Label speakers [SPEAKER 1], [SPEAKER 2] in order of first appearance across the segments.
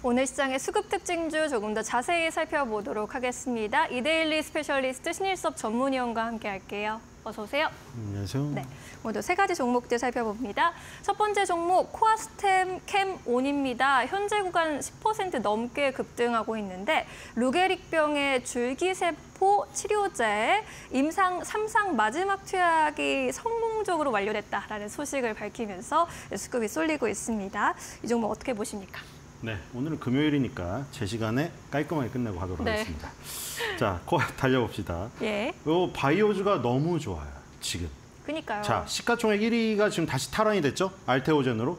[SPEAKER 1] 오늘 시장의 수급 특징주 조금 더 자세히 살펴보도록 하겠습니다. 이데일리 specialist 신일섭 전문위원과 함께 할게요. 어서 오세요.
[SPEAKER 2] 안녕하세요.
[SPEAKER 1] 네, 오늘도 세 가지 종목들 살펴봅니다. 첫 번째 종목 코아스템켐온입니다. 현재 구간 10% 넘게 급등하고 있는데 루게릭병의 줄기세포 치료제 임상 3상 마지막 투약이 성공적으로 완료됐다라는 소식을 밝히면서 수급이 쏠리고 있습니다. 이 종목 어떻게 보십니까?
[SPEAKER 2] 네, 오늘은 금요일이니까 제 시간에 깔끔하게 끝내고 가도록
[SPEAKER 1] 네.
[SPEAKER 2] 하겠습니다. 자, 코 달려봅시다.
[SPEAKER 1] 예,
[SPEAKER 2] 요 바이오주가 너무 좋아요, 지금.
[SPEAKER 1] 그니까요.
[SPEAKER 2] 자, 시가총액 1위가 지금 다시 탈환이 됐죠? 알테오젠으로.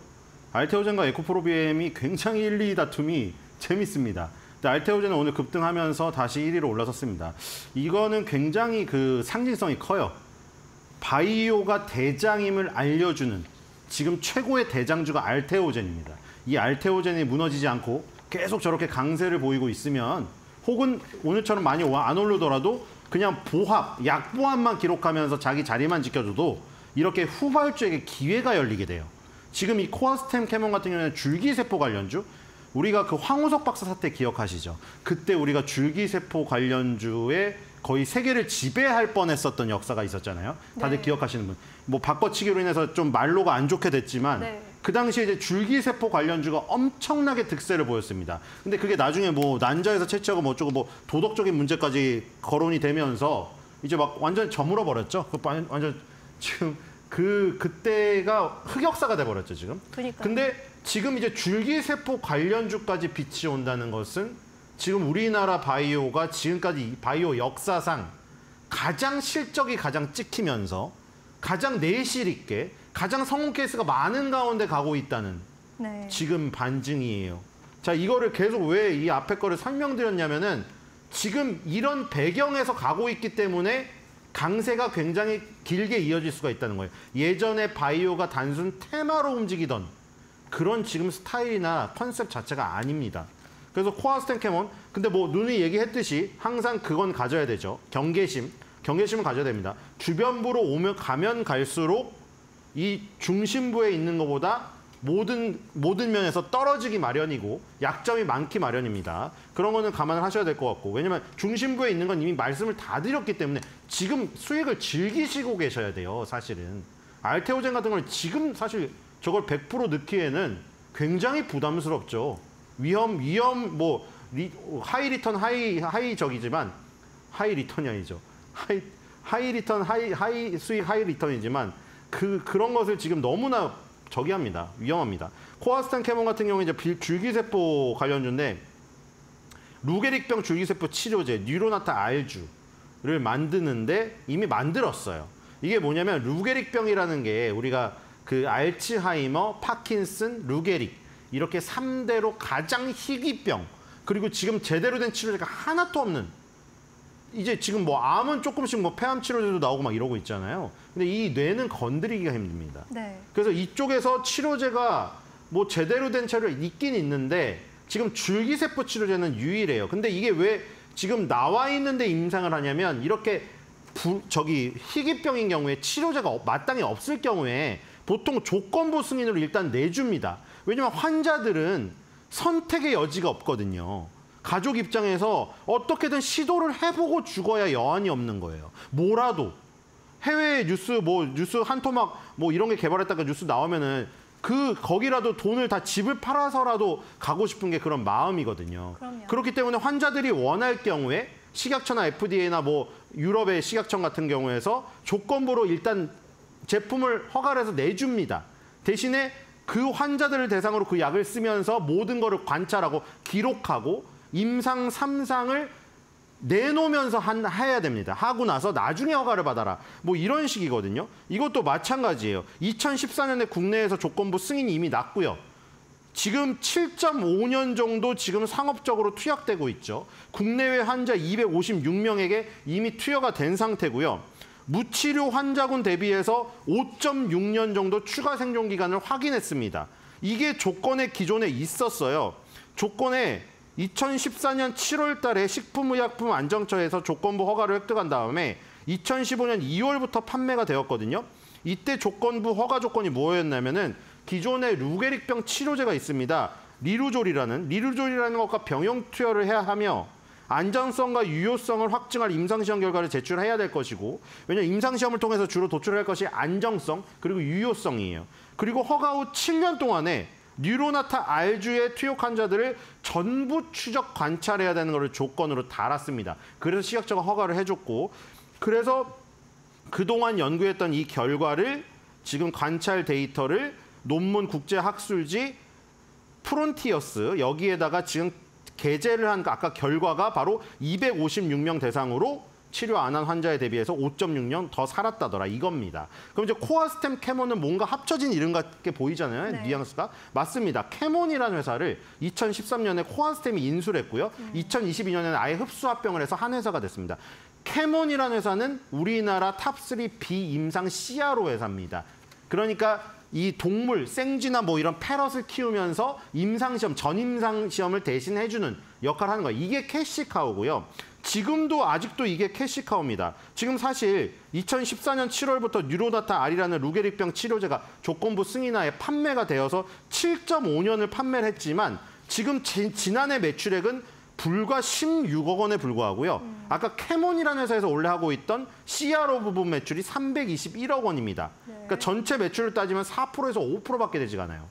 [SPEAKER 2] 알테오젠과 에코프로비엠이 굉장히 1, 2 다툼이 재밌습니다. 근데 알테오젠은 오늘 급등하면서 다시 1위로 올라섰습니다. 이거는 굉장히 그 상징성이 커요. 바이오가 대장임을 알려주는 지금 최고의 대장주가 알테오젠입니다. 이 알테오젠이 무너지지 않고 계속 저렇게 강세를 보이고 있으면 혹은 오늘처럼 많이 와- 안 오르더라도 그냥 보합, 약보합만 기록하면서 자기 자리만 지켜줘도 이렇게 후발주에게 기회가 열리게 돼요. 지금 이 코아스템 캐몬 같은 경우는 줄기세포 관련주 우리가 그 황우석 박사 사태 기억하시죠? 그때 우리가 줄기세포 관련주에 거의 세계를 지배할 뻔했었던 역사가 있었잖아요. 다들
[SPEAKER 1] 네.
[SPEAKER 2] 기억하시는 분. 뭐 바꿔치기로 인해서 좀 말로가 안 좋게 됐지만
[SPEAKER 1] 네.
[SPEAKER 2] 그 당시에 이제 줄기세포 관련주가 엄청나게 득세를 보였습니다. 근데 그게 나중에 뭐 난자에서 채취하고 뭐 어쩌고 뭐 도덕적인 문제까지 거론이 되면서 이제 막 완전 저물어 버렸죠. 그 완- 완전 지금 그 그때가 흑역사가 돼 버렸죠, 지금.
[SPEAKER 1] 그니까요.
[SPEAKER 2] 근데 지금 이제 줄기세포 관련주까지 빛이 온다는 것은 지금 우리나라 바이오가 지금까지 이 바이오 역사상 가장 실적이 가장 찍히면서 가장 내실 있게 가장 성공 케이스가 많은 가운데 가고 있다는
[SPEAKER 1] 네.
[SPEAKER 2] 지금 반증이에요. 자, 이거를 계속 왜 이 앞에 거를 설명드렸냐면은 지금 이런 배경에서 가고 있기 때문에 강세가 굉장히 길게 이어질 수가 있다는 거예요. 예전에 바이오가 단순 테마로 움직이던 그런 지금 스타일이나 컨셉 자체가 아닙니다. 그래서 코아스텐 캐몬 근데 뭐 눈이 얘기했듯이 항상 그건 가져야 되죠. 경계심. 경계심을 가져야 됩니다. 주변부로 오면 가면 갈수록 이 중심부에 있는 것보다 모든 모든 면에서 떨어지기 마련이고 약점이 많기 마련입니다. 그런 거는 감안을 하셔야 될 것 같고 왜냐면 중심부에 있는 건 이미 말씀을 다 드렸기 때문에 지금 수익을 즐기시고 계셔야 돼요. 사실은 알테오젠 같은 걸 지금 사실 저걸 100% 넣기에는 굉장히 부담스럽죠. 위험 위험 뭐 리, 하이 리턴 하이 하이 적이지만 하이 리턴이 아니죠. 하이 하이 리턴 하이 하이 수익 하이 리턴이지만 그 그런 것을 지금 너무나 저기 합니다. 위험합니다. 코아스탄 캐몬 같은 경우는 이제 빌- 줄기세포 관련주인데 루게릭병 줄기세포 치료제 뉴로나타 알주를 만드는데 이미 만들었어요. 이게 뭐냐면 루게릭병이라는 게 우리가 그 알츠하이머, 파킨슨, 루게릭 이렇게 삼대로 가장 희귀병 그리고 지금 제대로 된 치료제가 하나도 없는 이제 지금 뭐 암은 조금씩 뭐 폐암 치료제도 나오고 막 이러고 있잖아요. 근데 이 뇌는 건드리기가 힘듭니다.
[SPEAKER 1] 네.
[SPEAKER 2] 그래서 이쪽에서 치료제가 뭐 제대로 된 치료가 있긴 있는데 지금 줄기세포 치료제는 유일해요. 근데 이게 왜 지금 나와 있는데 임상을 하냐면 이렇게 부, 저기 희귀병인 경우에 치료제가 어- 마땅히 없을 경우에 보통 조건부 승인으로 일단 내줍니다. 왜냐면 환자들은 선택의 여지가 없거든요. 가족 입장에서 어떻게든 시도를 해보고 죽어야 여한이 없는 거예요. 뭐라도 해외 뉴스 뭐 뉴스 한 토막 뭐 이런 게 개발했다가 뉴스 나오면은 그 거기라도 돈을 다 집을 팔아서라도 가고 싶은 게 그런 마음이거든요.
[SPEAKER 1] 그럼요.
[SPEAKER 2] 그렇기 때문에 환자들이 원할 경우에 식약처나 FDA나 뭐 유럽의 식약청 같은 경우에서 조건부로 일단 제품을 허가를 해서 내줍니다. 대신에 그 환자들을 대상으로 그 약을 쓰면서 모든 거를 관찰하고 기록하고 임상 삼상을 내놓으면서 한, 해야 됩니다. 하고 나서 나중에 허가를 받아라. 뭐 이런 식이거든요. 이것도 마찬가지예요. 2014년에 국내에서 조건부 승인이 이미 났고요. 지금 7.5년 정도 지금 상업적으로 투약되고 있죠. 국내외 환자 256명에게 이미 투여가 된 상태고요. 무치료 환자군 대비해서 5.6년 정도 추가 생존 기간을 확인했습니다. 이게 조건에 기존에 있었어요. 조건에 2014년 7월 달에 식품의약품 안전처에서 조건부 허가를 획득한 다음에 2015년 2월부터 판매가 되었거든요. 이때 조건부 허가 조건이 뭐였냐면은 기존에 루게릭병 치료제가 있습니다. 리루졸이라는 리루졸이라는 것과 병용 투여를 해야 하며 안전성과 유효성을 확증할 임상시험 결과를 제출해야 될 것이고 왜냐하면 임상시험을 통해서 주로 도출할 것이 안정성 그리고 유효성이에요. 그리고 허가 후 7년 동안에 뉴로나타 R주의 투약 환자들을 전부 추적 관찰해야 되는 것을 조건으로 달았습니다. 그래서 시각적 허가를 해줬고 그래서 그동안 연구했던 이 결과를 지금 관찰 데이터를 논문 국제학술지 프론티어스 여기에다가 지금 게재를 한 아까 결과가 바로 256명 대상으로 치료 안 한 환자에 대비해서 5.6년 더 살았다더라 이겁니다. 그럼 이제 코아스템켐온은 뭔가 합쳐진 이름 같게 보이잖아요.
[SPEAKER 1] 네.
[SPEAKER 2] 뉘앙스가 맞습니다. 켐온이라는 회사를 2013년에 코아스템이 인수를 했고요. 2022년에는 아예 흡수 합병을 해서 한 회사가 됐습니다. 켐온이라는 회사는 우리나라 top3 비임상 CRO 회사입니다. 그러니까 이 동물, 생쥐나 뭐 이런 ferret을 키우면서 임상시험, 전임상시험을 대신 해주는 역할을 하는 거예요. 이게 cash cow고요. 지금도 아직도 이게 cash cow입니다. 지금 사실 2014년 7월부터 뉴로나타 R이라는 루게릭병 치료제가 조건부 승인하에 판매가 되어서 7.5년을 판매를 했지만 지금 지, 지난해 매출액은 불과 16억 원에 불과하고요. 아까 켐온이라는 회사에서 원래 하고 있던 CRO 부분 매출이 321억 원입니다. 그러니까 전체 매출을 따지면 4%에서 5%밖에 되지가 않아요.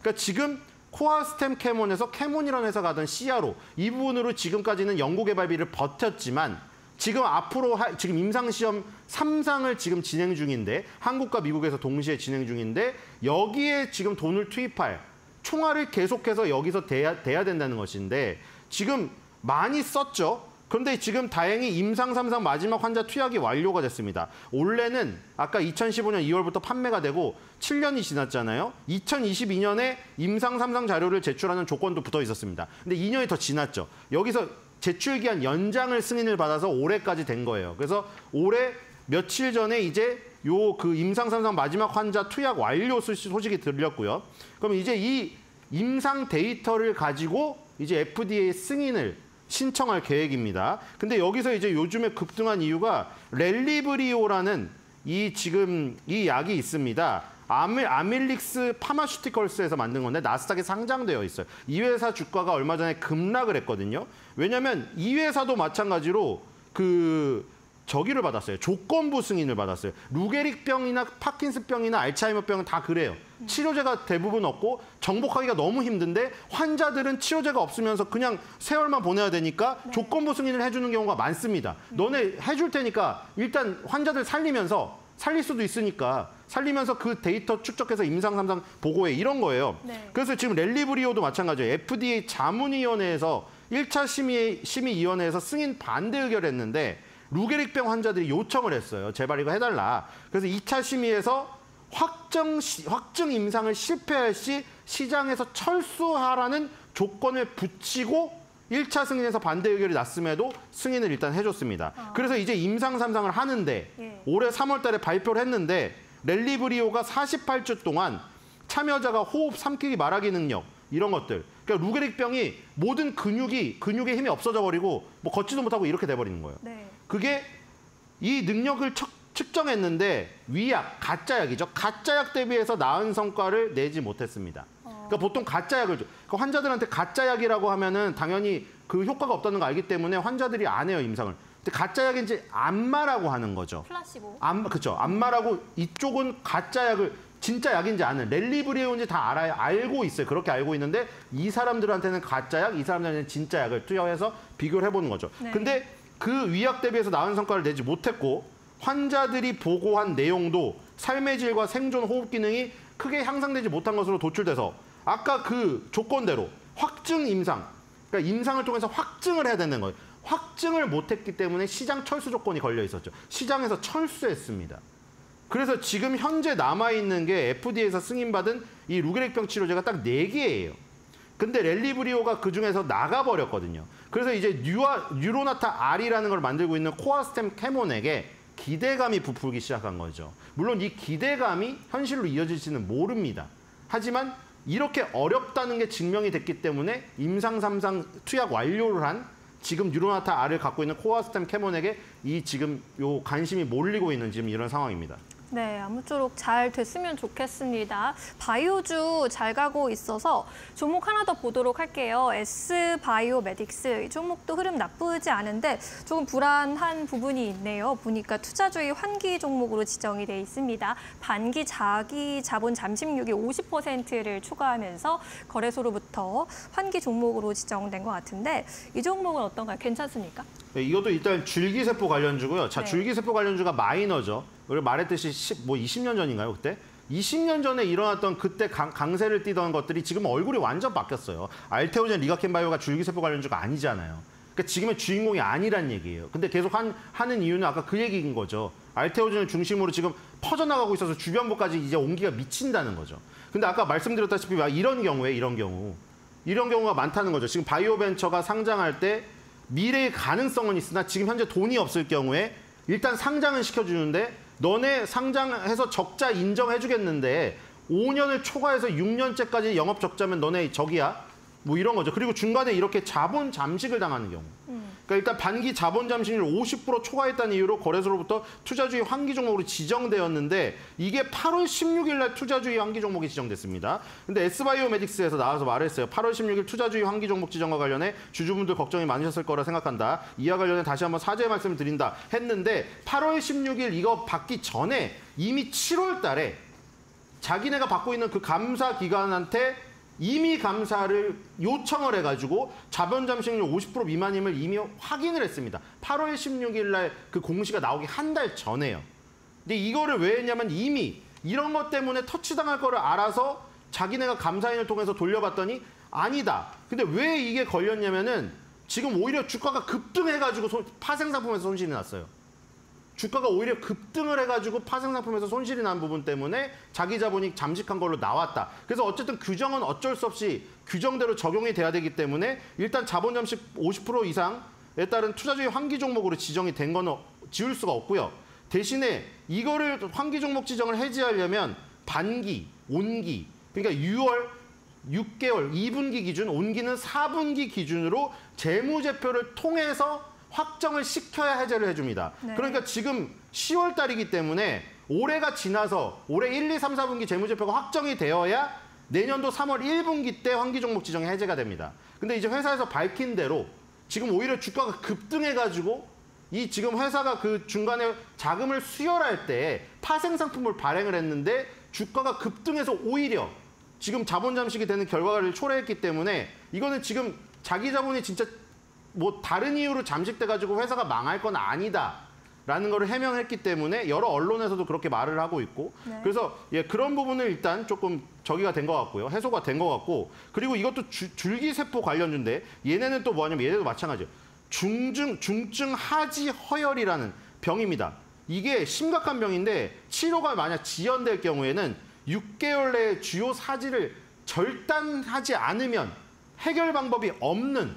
[SPEAKER 2] 그러니까 지금 코아 스템 캐몬에서 캐몬이라는 회사가 하던 CRO 이 부분으로 지금까지는 연구 개발비를 버텼지만 지금 앞으로 하- 지금 임상시험 3상을 지금 진행 중인데 한국과 미국에서 동시에 진행 중인데 여기에 지금 돈을 투입할 총알을 계속해서 여기서 대야, 대야 된다는 것인데 지금 많이 썼죠. 그런데 지금 다행히 임상 3상 마지막 환자 투약이 완료가 됐습니다. 올해는 아까 2015년 2월부터 판매가 되고 7년이 지났잖아요. 2022년에 임상 3상 자료를 제출하는 조건도 붙어 있었습니다. 근데 2년이 더 지났죠. 여기서 제출 기한 연장을 승인을 받아서 올해까지 된 거예요. 그래서 올해 며칠 전에 이제 요 그 임상 3상 마지막 환자 투약 완료 소식- 소식이 들렸고요. 그럼 이제 이 임상 데이터를 가지고 이제 FDA 승인을 신청할 계획입니다. 근데 여기서 이제 요즘에 급등한 이유가 렐리브리오라는 이 지금 이 약이 있습니다. 아밀, 아밀릭스 파마슈티컬스에서 만든 건데 나스닥에 상장되어 있어요. 이 회사 주가가 얼마 전에 급락을 했거든요. 왜냐하면 이 회사도 마찬가지로 그 저기를 받았어요. 조건부 승인을 받았어요. 루게릭병이나 파킨스병이나 알츠하이머병은 다 그래요. 치료제가 대부분 없고 정복하기가 너무 힘든데 환자들은 치료제가 없으면서 그냥 세월만 보내야 되니까 조건부 승인을 해주는 경우가 많습니다. 너네 해줄 테니까 일단 환자들 살리면서 살릴 수도 있으니까 살리면서 그 데이터 축적해서 임상 삼상 보고해 이런 거예요.
[SPEAKER 1] 네.
[SPEAKER 2] 그래서 지금 렐리브리오도 마찬가지예요. FDA 자문위원회에서 1차 심의, 심의위원회에서 승인 반대 의결을 했는데 루게릭병 환자들이 요청을 했어요. 제발 이거 해달라. 그래서 2차 심의에서 확정, 시- 확증 임상을 실패할 시 시장에서 철수하라는 조건을 붙이고 1차 승인에서 반대 의결이 났음에도 승인을 일단 해줬습니다. 그래서 이제 임상 삼상을 하는데
[SPEAKER 1] 예.
[SPEAKER 2] 올해 3월 달에 발표를 했는데 렐리브리오가 48주 동안 참여자가 호흡, 삼키기, 말하기 능력 이런 것들. 그러니까 루게릭병이 모든 근육이 근육의 힘이 없어져 버리고 뭐 걷지도 못하고 이렇게 돼 버리는 거예요.
[SPEAKER 1] 네.
[SPEAKER 2] 그게 이 능력을 척- 측정했는데 위약, 가짜약이죠. 가짜약 대비해서 나은 성과를 내지 못했습니다. 그러니까 보통 가짜약을 줘. 그러니까 환자들한테 가짜약이라고 하면은 당연히 그 효과가 없다는 거 알기 때문에 환자들이 안 해요 임상을. 근데 가짜약인지 안마라고 하는 거죠.
[SPEAKER 1] 플라시보.
[SPEAKER 2] 안 그쵸 안마라고 이쪽은 가짜 약을 진짜 약인지 아는 렐리브리온지 다 알아요 알고 있어요 그렇게 알고 있는데 이 사람들한테는 가짜 약 이 사람들한테는 진짜 약을 투여해서 비교를 해보는 거죠
[SPEAKER 1] 네.
[SPEAKER 2] 근데 그 위약 대비해서 나은 성과를 내지 못했고 환자들이 보고한 내용도 삶의 질과 생존 호흡 기능이 크게 향상되지 못한 것으로 도출돼서 아까 그 조건대로 확증 임상 그러니까 임상을 통해서 확증을 해야 되는 거예요. 확증을 못했기 때문에 시장 철수 조건이 걸려 있었죠. 시장에서 철수했습니다. 그래서 지금 현재 남아 있는 게 FDA에서 승인받은 이 루게릭병 치료제가 딱 네 개예요. 근데 렐리브리오가 그 중에서 나가버렸거든요. 그래서 이제 뉴아, 뉴로나타 R이라는 걸 만들고 있는 코아스템 캐몬에게 기대감이 부풀기 시작한 거죠. 물론 이 기대감이 현실로 이어질지는 모릅니다. 하지만 이렇게 어렵다는 게 증명이 됐기 때문에 임상 3상 투약 완료를 한 지금 뉴로나타 R을 갖고 있는 코아스템 캐몬에게 이 지금 요 관심이 몰리고 있는 지금 이런 상황입니다.
[SPEAKER 1] 네, 아무쪼록 잘 됐으면 좋겠습니다. 바이오주 잘 가고 있어서 종목 하나 더 보도록 할게요. S 바이오메딕스 이 종목도 흐름 나쁘지 않은데 조금 불안한 부분이 있네요. 보니까 투자주의 환기 종목으로 지정이 돼 있습니다. 반기 자기 자본 잠식률이 50%를 추가하면서 거래소로부터 환기 종목으로 지정된 것 같은데 이 종목은 어떤가요? 괜찮습니까?
[SPEAKER 2] 네, 이것도 일단 줄기세포 관련주고요. 자,
[SPEAKER 1] 네.
[SPEAKER 2] 줄기세포 관련주가 마이너죠. 말했듯이 10, 뭐 20년 전인가요, 그때? 20년 전에 일어났던 그때 강, 강세를 띠던 것들이 지금 얼굴이 완전 바뀌었어요. 알테오젠 리가켄바이오가 줄기세포 관련주가 아니잖아요. 그러니까 지금의 주인공이 아니란 얘기예요. 근데 계속 한, 하는 이유는 아까 그 얘기인 거죠. 알테오젠을 중심으로 지금 퍼져나가고 있어서 주변부까지 이제 온기가 미친다는 거죠. 근데 아까 말씀드렸다시피 막 이런 경우에 이런 경우 이런 경우가 많다는 거죠. 지금 바이오 벤처가 상장할 때 미래의 가능성은 있으나 지금 현재 돈이 없을 경우에 일단 상장은 시켜주는데 너네 상장해서 적자 인정해주겠는데 5년을 초과해서 6년째까지 영업 적자면 너네 적이야? 뭐 이런 거죠. 그리고 중간에 이렇게 자본 잠식을 당하는 경우. 그러니까 일단 반기 자본 잠식률 50% 초과했다는 이유로 거래소로부터 투자주의 환기 종목으로 지정되었는데 이게 8월 16일 날 투자주의 환기 종목이 지정됐습니다. 근데 S바이오메딕스에서 나와서 말했어요. 8월 16일 투자주의 환기 종목 지정과 관련해 주주분들 걱정이 많으셨을 거라 생각한다. 이와 관련해 다시 한번 사죄의 말씀을 드린다 했는데 8월 16일 이거 받기 전에 이미 7월 달에 자기네가 받고 있는 그 감사 기관한테 이미 감사를 요청을 해가지고 자본 잠식률 50% 미만임을 이미 확인을 했습니다. 8월 16일 날 그 공시가 나오기 한 달 전에요. 근데 이거를 왜 했냐면 이미 이런 것 때문에 터치당할 거를 알아서 자기네가 감사인을 통해서 돌려봤더니 아니다. 근데 왜 이게 걸렸냐면은 지금 오히려 주가가 급등해가지고 손- 파생상품에서 손실이 났어요. 주가가 오히려 급등을 해가지고 파생 상품에서 손실이 난 부분 때문에 자기 자본이 잠식한 걸로 나왔다. 그래서 어쨌든 규정은 어쩔 수 없이 규정대로 적용이 돼야 되기 때문에 일단 자본 잠식 50% 이상에 따른 투자주의 환기 종목으로 지정이 된 거는 지울 수가 없고요. 대신에 이거를 환기 종목 지정을 해지하려면 반기, 온기, 그러니까 6월 6개월 2분기 기준, 온기는 4분기 기준으로 재무제표를 통해서 확정을 시켜야 해제를 해줍니다.
[SPEAKER 1] 네.
[SPEAKER 2] 그러니까 지금 10월 달이기 때문에 올해가 지나서 올해 1, 2, 3, 4분기 재무제표가 확정이 되어야 내년도 3월 1분기 때 환기 종목 지정이 해제가 됩니다. 근데 이제 회사에서 밝힌 대로 지금 오히려 주가가 급등해가지고 이 지금 회사가 그 중간에 자금을 수혈할 때 파생 상품을 발행을 했는데 주가가 급등해서 오히려 지금 자본 잠식이 되는 결과를 초래했기 때문에 이거는 지금 자기 자본이 진짜 뭐 다른 이유로 잠식돼 가지고 회사가 망할 건 아니다 라는 거를 해명했기 때문에 여러 언론에서도 그렇게 말을 하고 있고.
[SPEAKER 1] 네.
[SPEAKER 2] 그래서 예 그런 부분을 일단 조금 저기가 된 것 같고요. 해소가 된 것 같고. 그리고 이것도 주- 줄기세포 관련주인데 얘네는 또 뭐냐면 얘네도 마찬가지예요. 중증 중증 하지 허혈이라는 병입니다. 이게 심각한 병인데 치료가 만약 지연될 경우에는 6개월 내에 주요 사지를 절단하지 않으면 해결 방법이 없는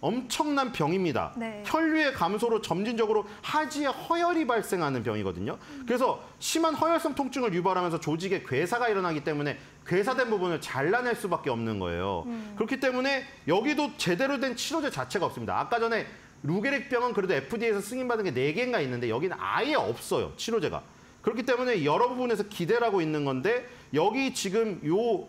[SPEAKER 2] 엄청난 병입니다.
[SPEAKER 1] 네.
[SPEAKER 2] 혈류의 감소로 점진적으로 하지에 허혈이 발생하는 병이거든요. 그래서 심한 허혈성 통증을 유발하면서 조직에 괴사가 일어나기 때문에 괴사된 부분을 잘라낼 수밖에 없는 거예요. 그렇기 때문에 여기도 제대로 된 치료제 자체가 없습니다. 아까 전에 루게릭병은 그래도 FDA에서 승인받은 게 네개인가 있는데 여기는 아예 없어요. 치료제가. 그렇기 때문에 여러 부분에서 기대를 하고 있는 건데 여기 지금 요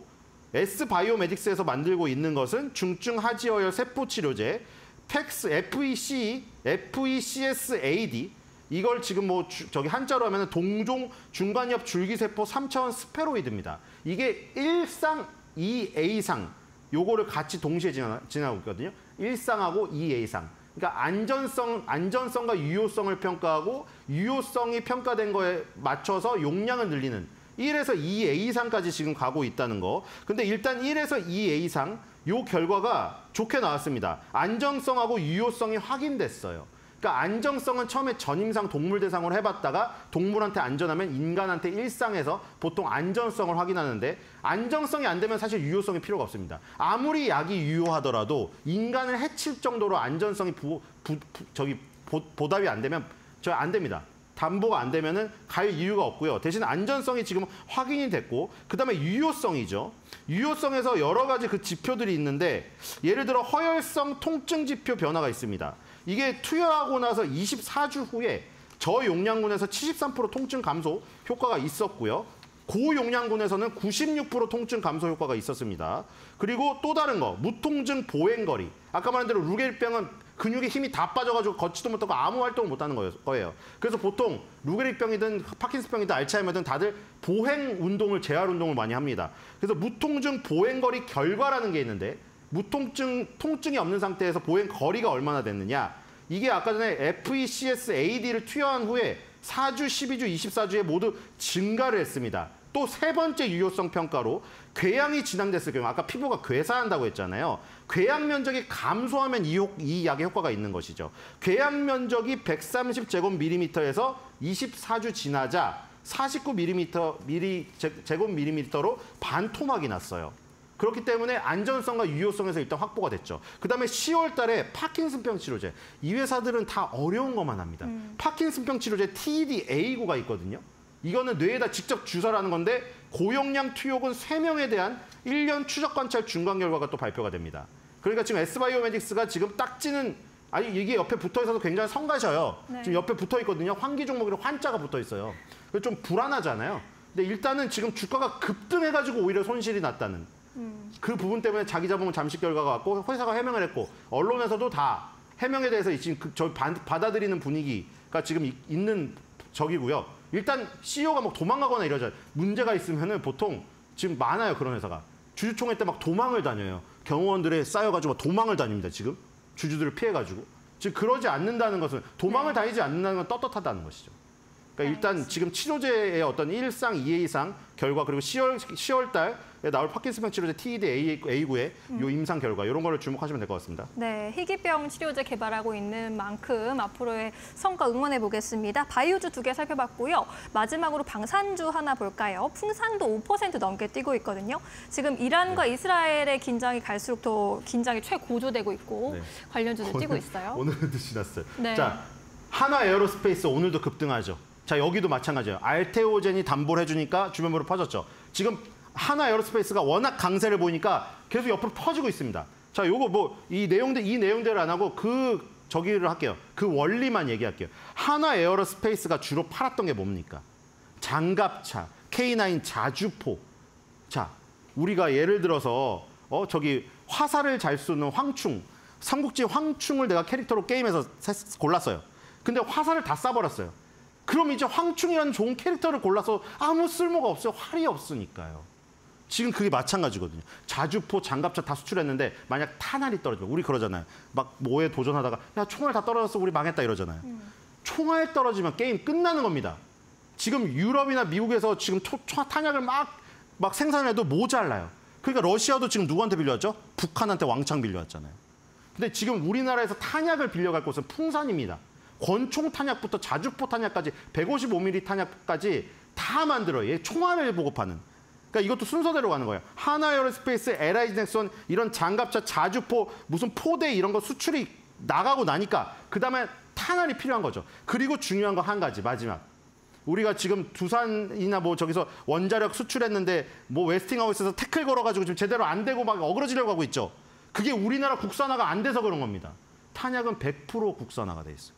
[SPEAKER 2] 에스바이오메딕스에서 만들고 있는 것은 중증 하지허혈 세포 치료제 FECS FEC FECS-Ad 이걸 지금 뭐 주- 저기 한자로 하면 동종 중간엽 줄기세포 3차원 spheroid입니다. 이게 1상 2A상 요거를 같이 동시에 지나, 지나고 있거든요. 1상하고 2A상. 그러니까 안전성 안전성과 유효성을 평가하고 유효성이 평가된 거에 맞춰서 용량을 늘리는 1에서 2A 이상까지 지금 가고 있다는 거. 근데 일단 1에서 2A 이상 요 결과가 좋게 나왔습니다. 안정성하고 유효성이 확인됐어요. 그러니까 안정성은 처음에 전임상 동물 대상으로 해봤다가 동물한테 안전하면 인간한테 일상에서 보통 안전성을 확인하는데 안정성이 안 되면 사실 유효성이 필요가 없습니다. 아무리 약이 유효하더라도 인간을 해칠 정도로 안전성이 부, 부- 부- 저기 보, 보답이 안 되면 저 안 됩니다. 담보가 안 되면은 갈 이유가 없고요. 대신 안전성이 지금 확인이 됐고 그다음에 유효성이죠. 유효성에서 여러 가지 그 지표들이 있는데 예를 들어 허혈성 통증 지표 변화가 있습니다. 이게 투여하고 나서 24주 후에 저용량군에서 73% 통증 감소 효과가 있었고요. 고용량군에서는 96% 통증 감소 효과가 있었습니다. 그리고 또 다른 거, 무통증 보행거리. 아까 말한 대로 루게릭병은 근육에 힘이 다 빠져가지고 걷지도 못하고 아무 활동을 못하는 거예요-. 그래서 보통 루게릭병이든 파킨스병이든 알츠하이머든 다들 보행 운동을 재활 운동을 많이 합니다. 그래서 무통증 보행거리 결과라는 게 있는데 무통증 통증이 없는 상태에서 보행 거리가 얼마나 됐느냐? 이게 아까 전에 FECS AD를 투여한 후에 4주, 12주, 24주에 모두 증가를 했습니다. 또 세 번째 유효성 평가로 궤양이 진행됐을 경우 아까 피부가 괴사한다고 했잖아요. 궤양 면적이 감소하면 이, 효- 이 약의 효과가 있는 것이죠. 궤양 면적이 130제곱밀리미터에서 24주 지나자 49mm 미리 제- 제곱 밀리미터로 반토막이 났어요. 그렇기 때문에 안전성과 유효성에서 일단 확보가 됐죠. 그다음에 10월 달에 파킨슨병 치료제. 이 회사들은 다 어려운 것만 합니다. 파킨슨병 치료제 TDA구가 있거든요. 이거는 뇌에다 직접 주사를 하는 건데 고용량 투여군 3명에 대한 1년 추적 관찰 중간 결과가 또 발표가 됩니다. 그러니까 지금 S바이오메딕스가 지금 딱지는 아니 이게 옆에 붙어 있어서 굉장히 성가셔요.
[SPEAKER 1] 네.
[SPEAKER 2] 지금 옆에 붙어 있거든요. 환기 종목이랑 환자가 붙어 있어요. 그래서 좀 불안하잖아요. 근데 일단은 지금 주가가 급등해가지고 오히려 손실이 났다는 그 부분 때문에 자기 자본 잠식 결과가 왔고 회사가 해명을 했고 언론에서도 다 해명에 대해서 지금 그- 저 반- 받아들이는 분위기가 지금 이- 있는 적이고요. 일단 CEO가 막 도망가거나 이러죠. 문제가 있으면은 보통 지금 많아요 그런 회사가 주주총회 때 막 도망을 다녀요. 경호원들에 쌓여가지고 막 도망을 다닙니다 지금 주주들을 피해가지고 지금 그러지 않는다는 것은 도망을 다니지 않는다는 건 떳떳하다는 것이죠. 그러니까 일단 지금 치료제의 어떤 1상, 2A상 결과 그리고 10월 10월 달에 나올 파킨슨병 치료제 TED A9의 요 임상 결과 이런 거를 주목하시면 될 것 같습니다.
[SPEAKER 1] 네, 희귀병 치료제 개발하고 있는 만큼 앞으로의 성과 응원해 보겠습니다. 바이오주 두 개 살펴봤고요. 마지막으로 방산주 하나 볼까요? 풍산도 5% 넘게 뛰고 있거든요. 지금 이란과
[SPEAKER 2] 네.
[SPEAKER 1] 이스라엘의 긴장이 갈수록 더 긴장이 최고조되고 있고
[SPEAKER 2] 네.
[SPEAKER 1] 관련주도 뛰고 있어요.
[SPEAKER 2] 오늘은 지났어요.
[SPEAKER 1] 네.
[SPEAKER 2] 자, 한화 에어로스페이스 오늘도 급등하죠. 자, 여기도 마찬가지예요. 알테오젠이 담보를 해주니까 주변으로 퍼졌죠. 지금 한화 에어로스페이스가 워낙 강세를 보이니까 계속 옆으로 퍼지고 있습니다. 자, 요거 뭐 이 내용들 이 내용들을 안 하고 그 저기를 할게요. 그 원리만 얘기할게요. 한화 에어로스페이스가 주로 팔았던 게 뭡니까? 장갑차, K9 자주포. 자, 우리가 예를 들어서 어 저기 화살을 잘 쏘는 황충, 삼국지 황충을 내가 캐릭터로 게임에서 세- 골랐어요. 근데 화살을 다 쏴버렸어요. 그럼 이제 황충이라는 좋은 캐릭터를 골라서 아무 쓸모가 없어요. 활이 없으니까요. 지금 그게 마찬가지거든요. 자주포, 장갑차 다 수출했는데 만약 탄알이 떨어지면 우리 그러잖아요. 막 뭐에 도전하다가 야 총알 다 떨어졌어 우리 망했다 이러잖아요. 총알 떨어지면 게임 끝나는 겁니다. 지금 유럽이나 미국에서 지금 초, 초- 탄약을 막, 막 생산해도 모자라요. 그러니까 러시아도 지금 누구한테 빌려왔죠? 북한한테 왕창 빌려왔잖아요. 근데 지금 우리나라에서 탄약을 빌려갈 곳은 풍산입니다. 권총 탄약부터 자주포 탄약까지 155mm 탄약까지 다 만들어요. 얘 총알을 보급하는. 그러니까 이것도 순서대로 가는 거예요. 한화 에어로스페이스, LIG 넥스원 이런 장갑차, 자주포, 무슨 포대 이런 거 수출이 나가고 나니까 그다음에 탄알이 필요한 거죠. 그리고 중요한 거 한 가지 마지막. 우리가 지금 두산이나 뭐 저기서 원자력 수출했는데 뭐 웨스팅하우스에서 태클 걸어가지고 지금 제대로 안 되고 막 어그러지려고 하고 있죠. 그게 우리나라 국산화가 안 돼서 그런 겁니다. 탄약은 100% 국산화가 돼 있어요.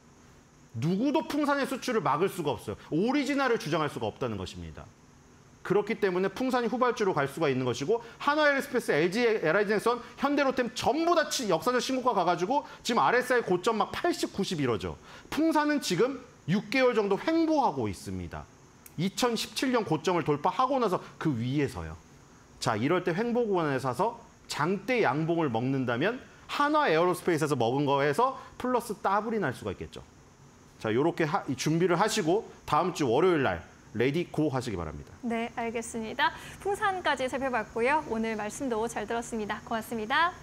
[SPEAKER 2] 누구도 풍산의 수출을 막을 수가 없어요. 오리지널을 주장할 수가 없다는 것입니다. 그렇기 때문에 풍산이 후발주로 갈 수가 있는 것이고 하나에어스페이스, LG, LIG넥선, 현대로템 전부 다 치- 역사적 신고가 가가지고 지금 RSI 고점 막 80, 90 이러죠. 풍산은 지금 6개월 정도 횡보하고 있습니다. 2017년 고점을 돌파하고 나서 그 위에서요. 자, 이럴 때 횡보 구간에 사서 장대 양봉을 먹는다면 한화 에어로스페이스에서 먹은 거에서 플러스 더블이 날 수가 있겠죠. 자, 이렇게 준비를 하시고 다음 주 월요일 날 ready go 하시기 바랍니다.
[SPEAKER 1] 네, 알겠습니다. 풍산까지 살펴봤고요. 오늘 말씀도 잘 들었습니다. 고맙습니다.